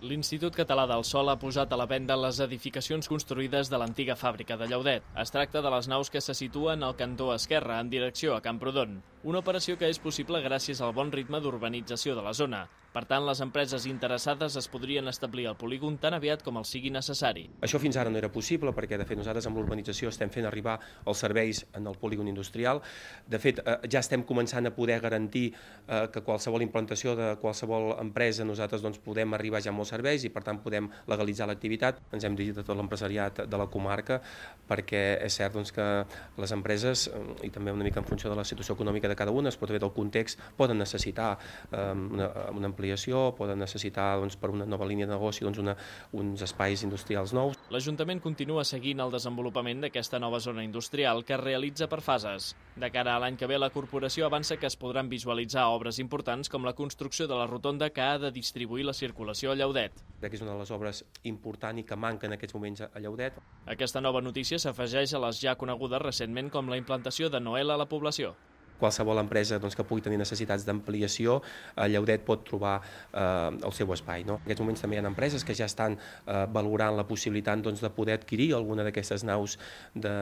L'Institut Català del Sol ha posat a la venda les edificacions construïdes de l'antiga fàbrica de Llaudet. Es tracta de les naus que se situen al cantó esquerre, en direcció a Camprodon. Una operació que és possible gràcies al bon ritme d'urbanització de la zona. Per tant, les empreses interessades es podrien establir al polígon tan aviat com el sigui necessari. Això fins ara no era possible perquè, de fet, nosaltres amb l'urbanització estem fent arribar els serveis en el polígon industrial. De fet, eh, ja estem començant a poder garantir eh, que qualsevol implantació de qualsevol empresa nosaltres doncs, podem arribar ja amb els serveis i, per tant, podem legalitzar l'activitat. Ens hem dirigit a tot l'empresariat de la comarca perquè és cert doncs, que les empreses, eh, i també una mica en funció de la situació econòmica de cada una, però també del context, poden necessitar eh, una, una ampliació, poden necessitar doncs, per una nova línia de negoci doncs, una, uns espais industrials nous. L'Ajuntament continua seguint el desenvolupament d'aquesta nova zona industrial que es realitza per fases. De cara a l'any que ve, la corporació avança que es podran visualitzar obres importants com la construcció de la rotonda que ha de distribuir la circulació a Llaudet. Crec que és una de les obres important i que manca en aquests moments a Llaudet. Aquesta nova notícia s'afegeix a les ja conegudes recentment com la implantació de Noel a la població qualsevol empresa doncs, que pugui tenir necessitats d'ampliació, a Llaudet pot trobar eh, el seu espai. No? En aquests moments també hi ha empreses que ja estan eh, valorant la possibilitat doncs, de poder adquirir alguna d'aquestes naus de,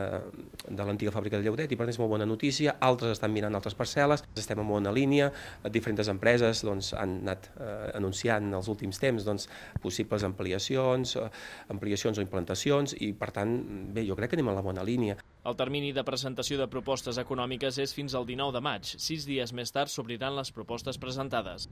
de l'antiga fàbrica de Llaudet i per tant és molt bona notícia. Altres estan mirant altres parcel·les, estem en bona línia, diferents empreses doncs, han anat eh, anunciant els últims temps doncs, possibles ampliacions, eh, ampliacions o implantacions i per tant, bé, jo crec que anem en la bona línia. El termini de presentació de propostes econòmiques és fins al 19 de maig. Sis dies més tard s'obriran les propostes presentades.